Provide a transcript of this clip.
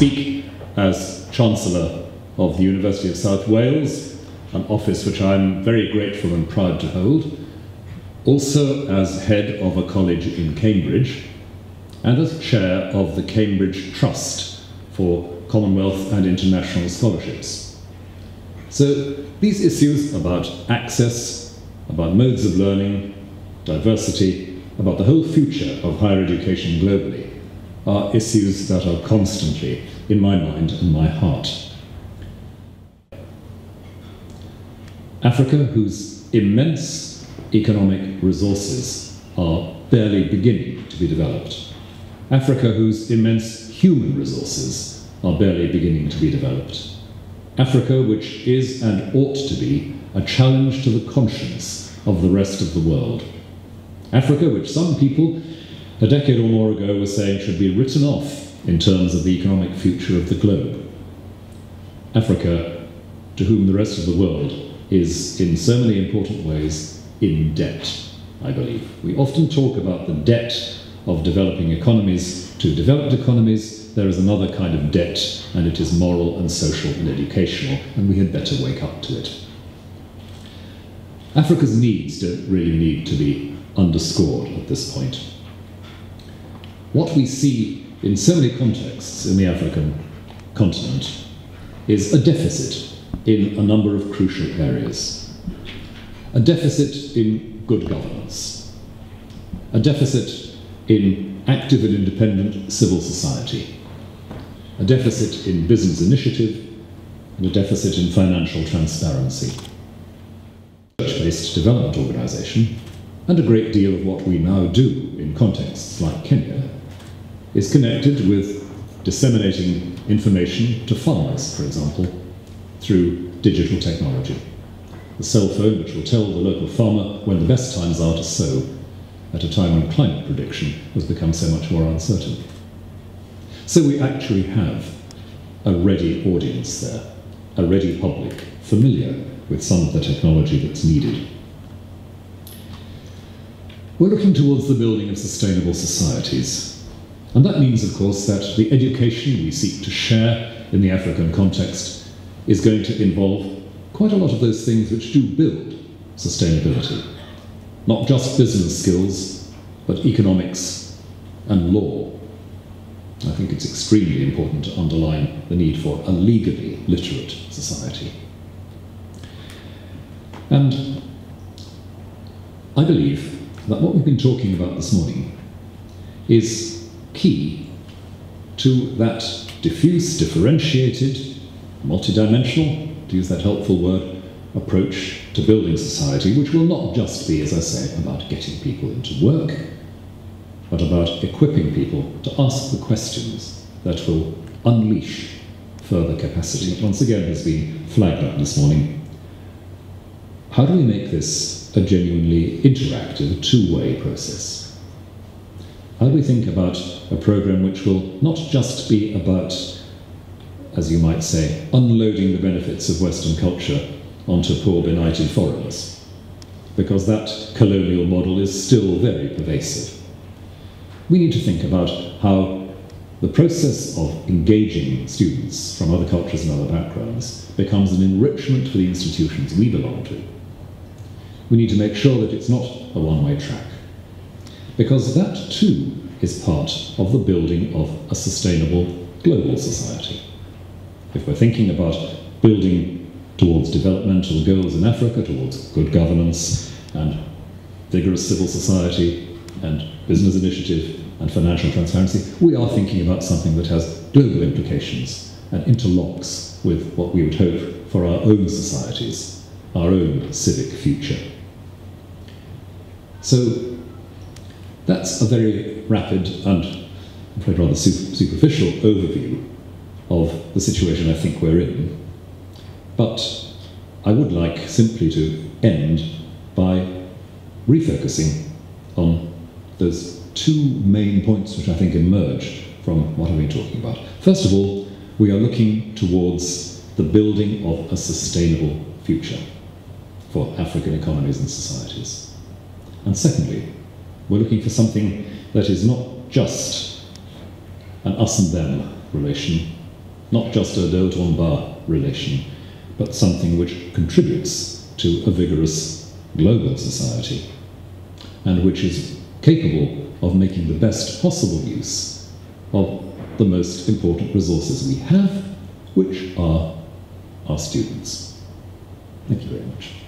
speak as Chancellor of the University of South Wales, an office which I'm very grateful and proud to hold, also as head of a college in Cambridge, and as chair of the Cambridge Trust for Commonwealth and International Scholarships. So these issues about access, about modes of learning, diversity, about the whole future of higher education globally are issues that are constantly in my mind and my heart. Africa, whose immense economic resources are barely beginning to be developed. Africa, whose immense human resources are barely beginning to be developed. Africa, which is and ought to be a challenge to the conscience of the rest of the world. Africa, which some people a decade or more ago were saying should be written off in terms of the economic future of the globe. Africa, to whom the rest of the world is in so many important ways in debt, I believe. We often talk about the debt of developing economies to developed economies. There is another kind of debt, and it is moral and social and educational, and we had better wake up to it. Africa's needs don't really need to be underscored at this point. What we see in so many contexts in the African continent is a deficit in a number of crucial areas. A deficit in good governance, a deficit in active and independent civil society, a deficit in business initiative, and a deficit in financial transparency. Church-based development organisation, and a great deal of what we now do in contexts like Kenya is connected with disseminating information to farmers, for example, through digital technology. The cell phone, which will tell the local farmer when the best times are to sow, at a time when climate prediction has become so much more uncertain. So we actually have a ready audience there, a ready public, familiar with some of the technology that's needed. We're looking towards the building of sustainable societies, and that means, of course, that the education we seek to share in the African context is going to involve quite a lot of those things which do build sustainability. Not just business skills, but economics and law. I think it's extremely important to underline the need for a legally literate society. And I believe that what we've been talking about this morning is key to that diffuse, differentiated, multidimensional, to use that helpful word, approach to building society, which will not just be, as I say, about getting people into work, but about equipping people to ask the questions that will unleash further capacity. Once again has been flagged up this morning. How do we make this a genuinely interactive, two-way process? How do we think about a program which will not just be about, as you might say, unloading the benefits of Western culture onto poor benighted foreigners? Because that colonial model is still very pervasive. We need to think about how the process of engaging students from other cultures and other backgrounds becomes an enrichment for the institutions we belong to. We need to make sure that it's not a one-way track because that too is part of the building of a sustainable global society. If we're thinking about building towards developmental goals in Africa, towards good governance and vigorous civil society and business initiative and financial transparency, we are thinking about something that has global implications and interlocks with what we would hope for our own societies, our own civic future. So that's a very rapid and I'm afraid rather superficial overview of the situation I think we're in. But I would like simply to end by refocusing on those two main points which I think emerge from what I've been talking about. First of all, we are looking towards the building of a sustainable future for African economies and societies. And secondly, we're looking for something that is not just an us and them relation, not just a do on bar relation, but something which contributes to a vigorous global society and which is capable of making the best possible use of the most important resources we have, which are our students. Thank you very much.